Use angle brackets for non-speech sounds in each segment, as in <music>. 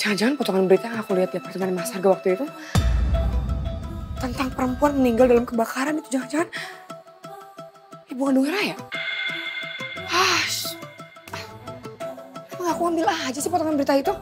Jangan-jangan potongan berita yang aku lihat di apartemen Mas Harga waktu itu tentang perempuan meninggal dalam kebakaran itu jangan-jangan ibu kandungnya Raya. Ah, emang aku ambil aja sih potongan berita itu.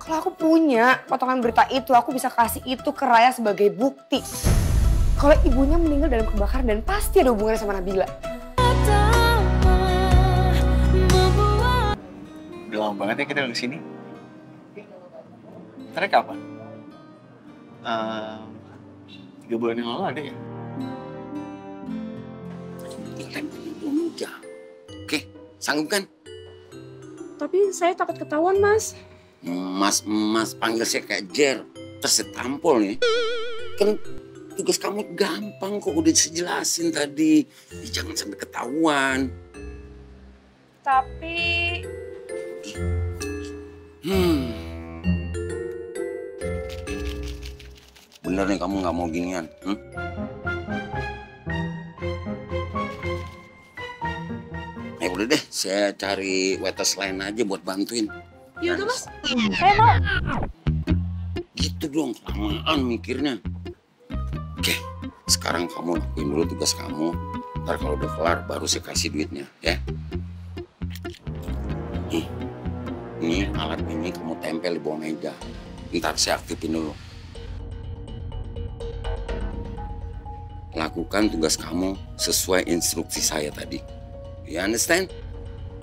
Kalau aku punya potongan berita itu, aku bisa kasih itu ke Raya sebagai bukti. Kalau ibunya meninggal dalam kebakaran dan pasti ada hubungannya sama Nabila. Udah lama banget ya kita ke sini. Ntar kapan? Eh, tiga bulan yang lalu ada ya? Oke, sanggup kan? Tapi saya takut ketahuan, Mas. Mas, mas panggil saya kayak Jer. Terus saya tampol nih. Kan tugas kamu gampang kok, udah dijelasin tadi. Ya, jangan sampai ketahuan. Tapi Hmm. Bener nih kamu nggak mau ginian. Hmm? Ya udah deh, saya cari waiters lain aja buat bantuin. Iya tuh mas, saya mau. Gitu dong, kelamaan mikirnya. Oke, sekarang kamu lakuin dulu tugas kamu. Ntar kalau udah kelar, baru saya kasih duitnya, ya. Nih, ini alat ini kamu tempel di bawah meja. Ntar saya aktifin dulu. Lakukan tugas kamu sesuai instruksi saya tadi. You understand?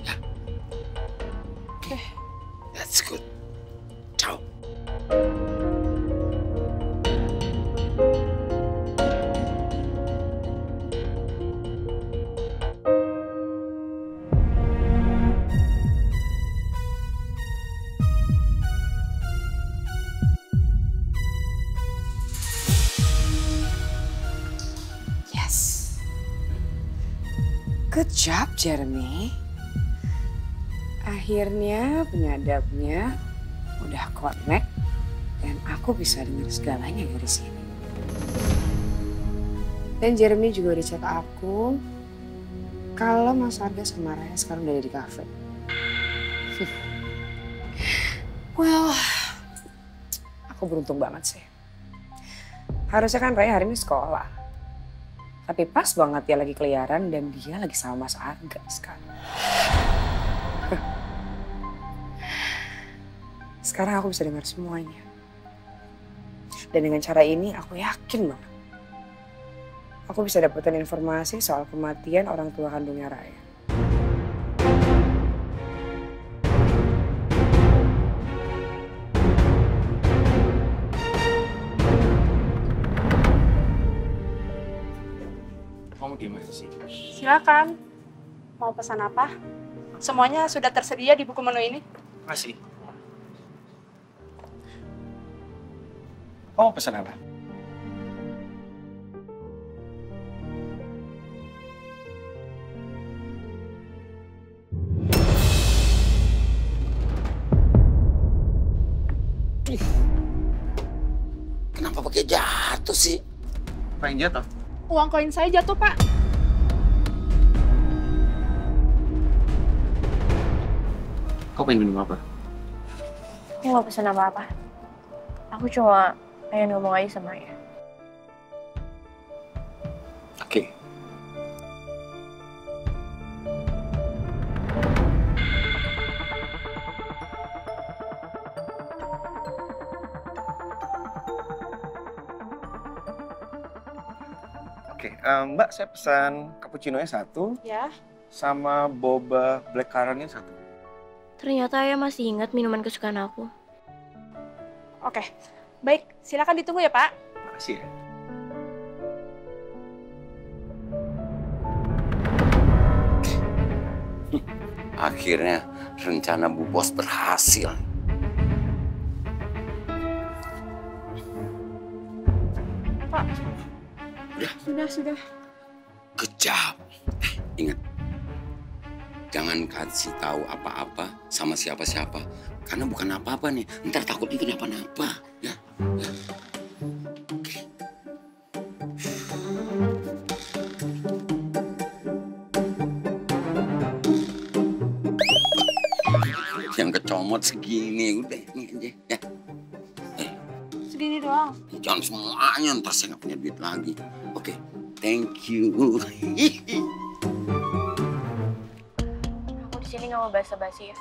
Ya. Oke. That's good. Good job, Jeremy. Akhirnya penyadapnya udah connect dan aku bisa dengar segalanya dari sini. Dan Jeremy juga udah chat aku kalau Mas Arga sama Raya sekarang udah di cafe. <laughs> well, aku beruntung banget sih. Harusnya kan Raya hari ini sekolah. Tapi pas banget dia lagi keliaran dan dia lagi sama Mas Arga sekarang. Sekarang aku bisa dengar semuanya. Dan dengan cara ini aku yakin banget. Aku bisa dapetin informasi soal kematian orang tua kandungnya Raya. Sih? Silakan. Mau pesan apa? Semuanya sudah tersedia di buku menu ini. Makasih. Kamu pesan apa? Kenapa pakai jatuh sih? Apa yang jatuh? Uang koin saya jatuh, Pak. Kau pengen minum apa? Aku nggak pesan apa-apa. Aku cuma pengen ngomong aja sama ya. Oke. Oke, em, Mbak saya pesan cappuccino-nya satu Ya. sama boba black currant-nya satu. Ternyata ya masih ingat minuman kesukaan aku. Oke. Baik, silakan ditunggu ya, Pak. Makasih ya. <laughs> Akhirnya rencana Bu Bos berhasil. Pak. Udah. Sudah, sudah. Kejam. Eh, ingat. Jangan kasih tahu apa-apa sama siapa-siapa. Karena bukan apa-apa nih. Ntar takutnya kenapa-napa. Ya. ya. Yang kecomot segini. Udah, ini aja. Ya. Segini doang. Jangan semuanya, ntar saya nggak punya duit lagi. Oke, thank you. <laughs> Nggak mau basa-basi ya.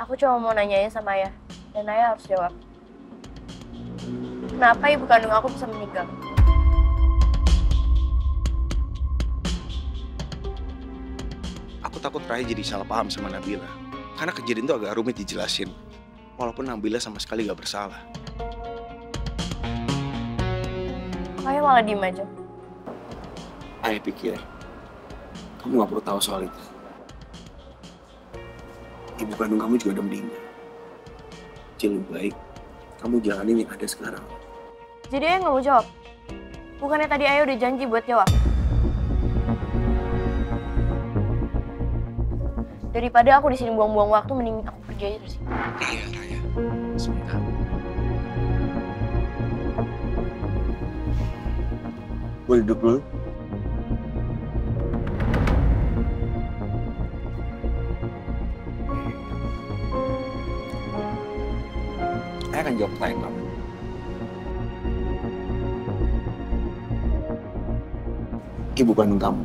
Aku cuma mau nanyain sama ayah, dan ayah harus jawab. Kenapa ibu kandung aku bisa meninggal? Aku takut Raya jadi salah paham sama Nabila. Karena kejadian itu agak rumit dijelasin. Walaupun Nabila sama sekali gak bersalah. Ayah malah diem aja? Ayah pikir, kamu gak perlu tahu soal itu. Ibu kandung kamu juga udah meninggal. Jadi lebih baik, kamu jalanin yang ada sekarang. Jadi ayah nggak mau jawab? Bukannya tadi ayah udah janji buat jawab? Daripada aku di sini buang-buang waktu, mending aku pergi aja dari sini. Raya, Raya. Sebentar. Boleh duduk dulu? Akan jawab pertanyaan kamu. Ibu kandung kamu.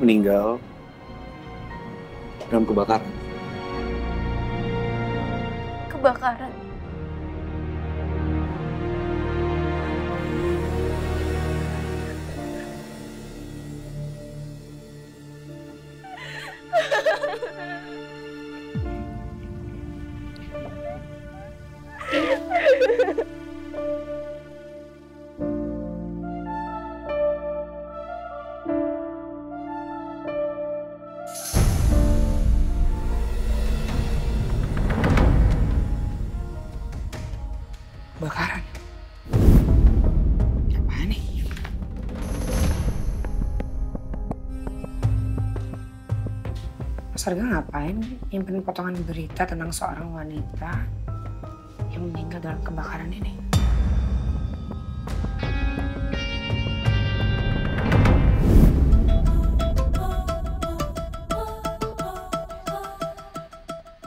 Meninggal dalam kebakaran. Kebakaran. Mas Arga ngapain nyimpen potongan berita tentang seorang wanita yang meninggal dalam kebakaran ini?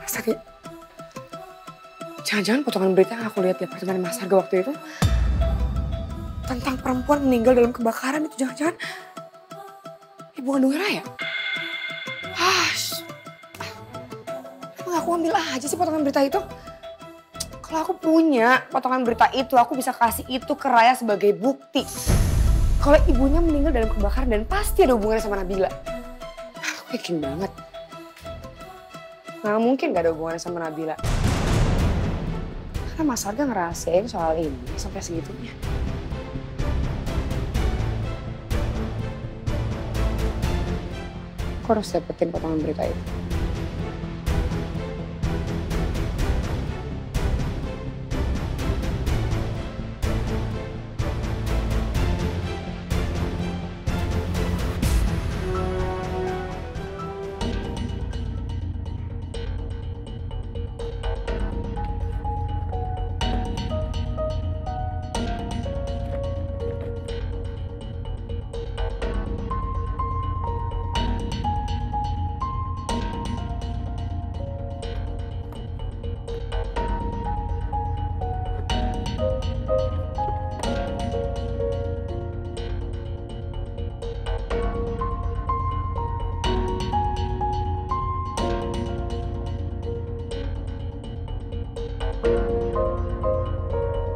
Sakit. Jangan-jangan potongan berita yang aku lihat di apartemen Mas Harga waktu itu tentang perempuan meninggal dalam kebakaran itu jangan-jangan ibu kandungnya Raya? Aku ambil aja sih potongan berita itu? Kalau aku punya potongan berita itu, aku bisa kasih itu ke Raya sebagai bukti. Kalau ibunya meninggal dalam kebakaran dan pasti ada hubungannya sama Nabila. Aku yakin banget. Nggak mungkin gak ada hubungannya sama Nabila. Karena Mas Arga ngerasain soal ini sampai segitunya. Aku harus dapetin potongan berita itu.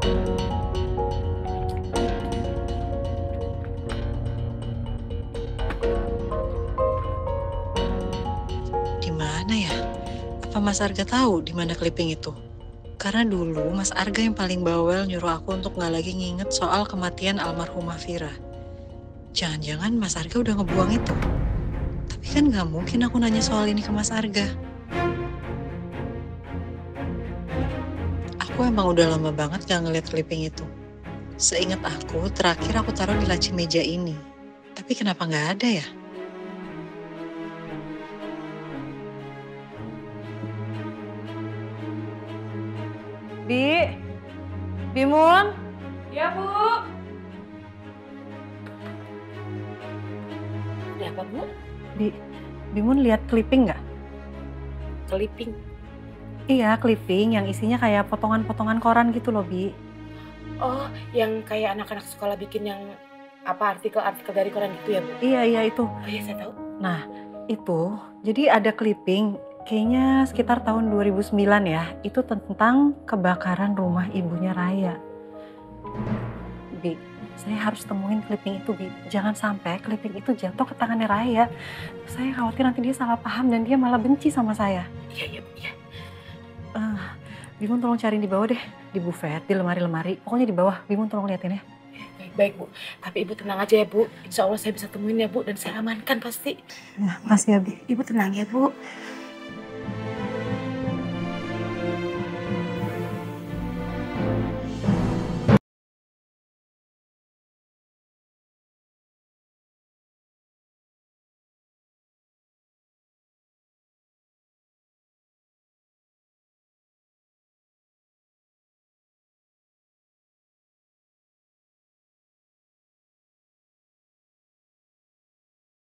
Di mana ya? Apa Mas Arga tahu di mana clipping itu? Karena dulu Mas Arga yang paling bawel nyuruh aku untuk nggak lagi nginget soal kematian almarhumah Vira. Jangan-jangan Mas Arga udah ngebuang itu. Tapi kan nggak mungkin aku nanya soal ini ke Mas Arga. Aku emang udah lama banget gak ngeliat clipping itu. Seingat aku, terakhir aku taruh di laci meja ini. Tapi kenapa nggak ada ya? Bi, Bimun, Ya, Bu. apa, Bu? Bi, Bimun lihat clipping nggak? Clipping. Iya, clipping yang isinya kayak potongan-potongan koran gitu loh, Bi. Oh, yang kayak anak-anak sekolah bikin yang apa artikel-artikel dari koran gitu ya, Bu? Iya, iya itu. Oh iya, saya tahu. Nah, itu jadi ada clipping kayaknya sekitar tahun 2009 ya. Itu tentang kebakaran rumah ibunya Raya. Bi, saya harus temuin clipping itu, Bi. Jangan sampai clipping itu jatuh ke tangannya Raya. Saya khawatir nanti dia salah paham dan dia malah benci sama saya. Iya, iya. Iya. Bimun tolong cariin di bawah deh, di buffet, di lemari-lemari. Pokoknya di bawah, Bimun tolong liatin ya. Baik, baik, Bu. Tapi Ibu tenang aja ya, Bu. Insya Allah saya bisa temuin ya, Bu. Dan saya amankan pasti. Ya, makasih ya, Bi. Ibu tenang ya, Bu.